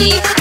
cheap.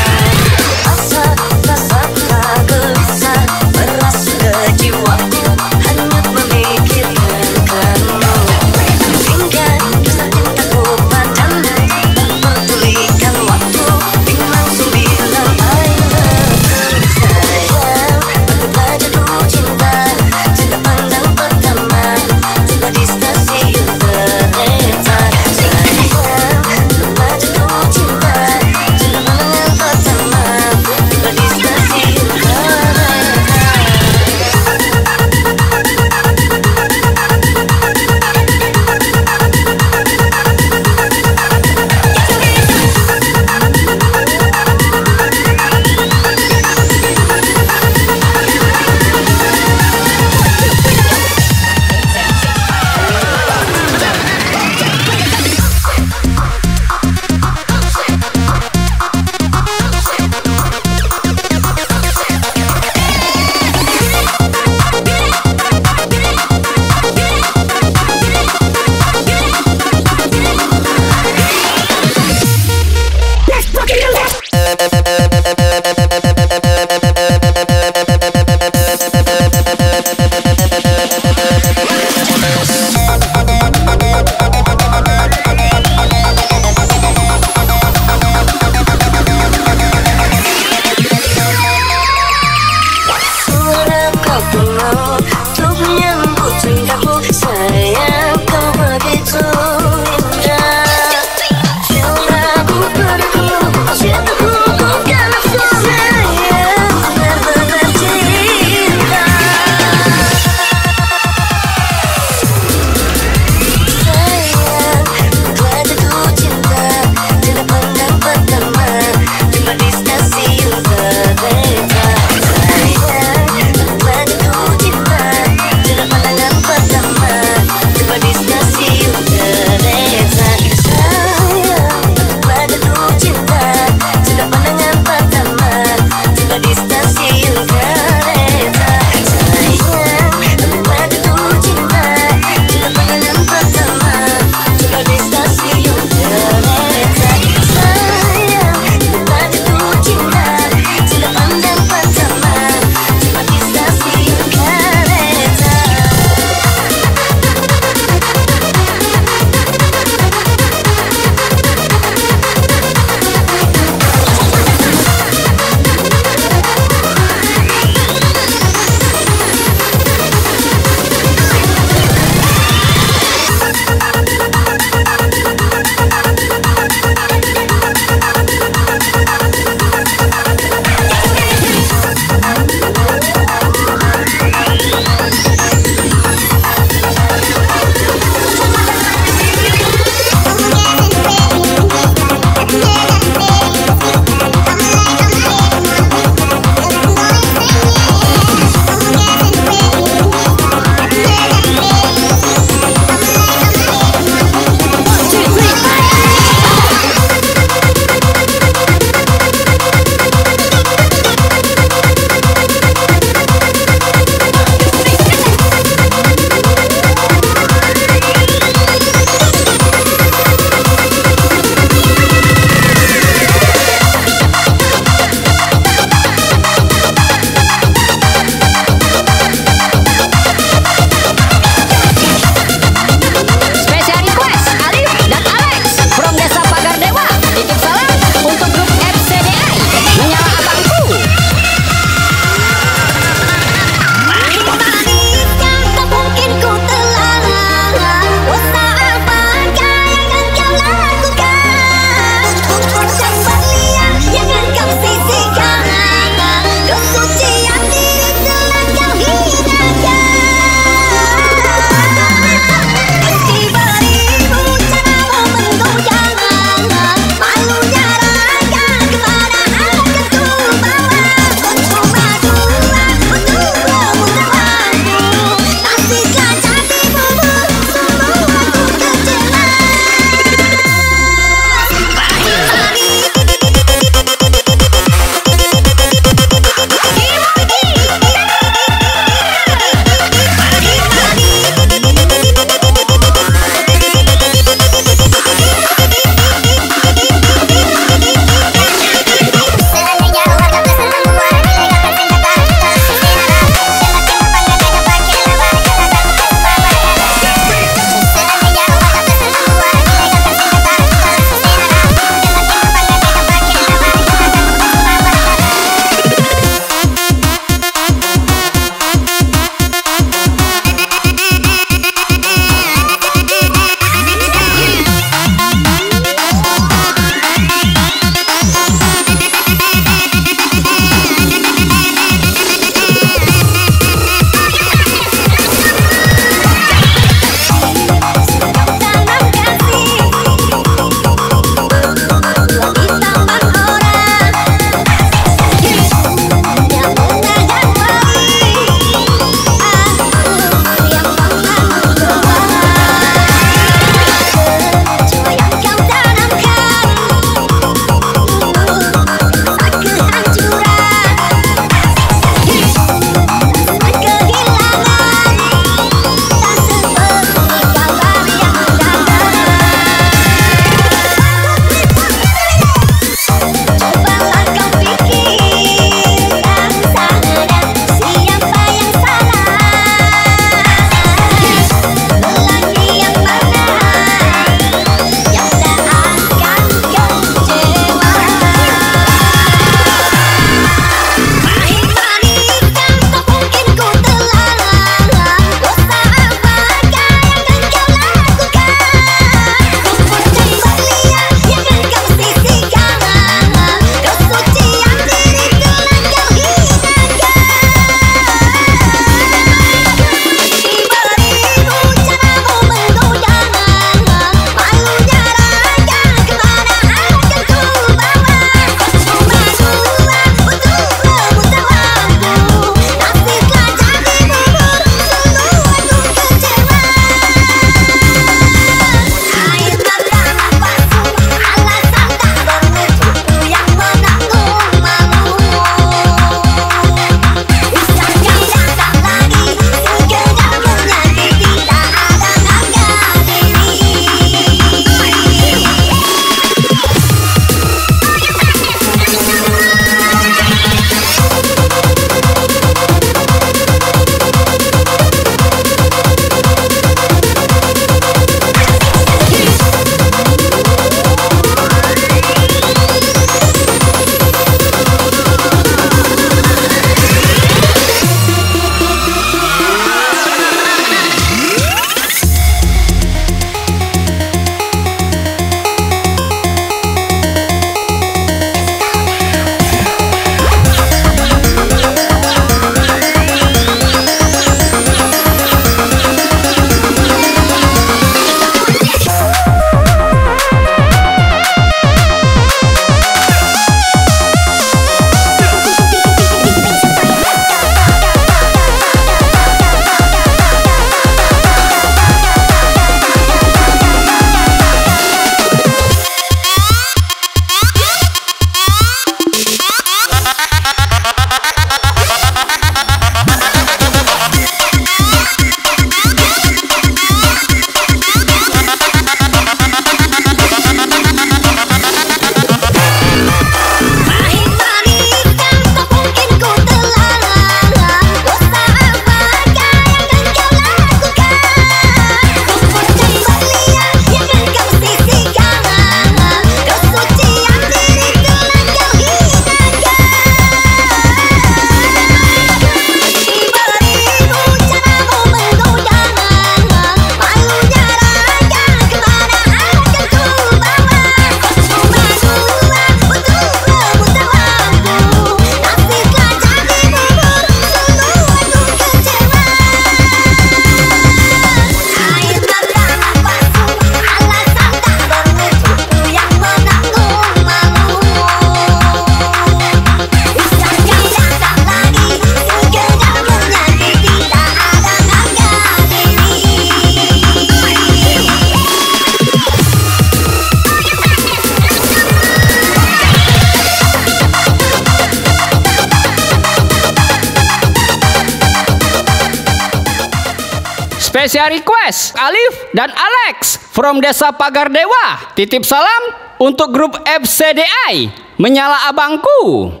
Special request Alif dan Alex from Desa Pagar Dewa. Titip salam untuk grup FCDI. Menyala abangku.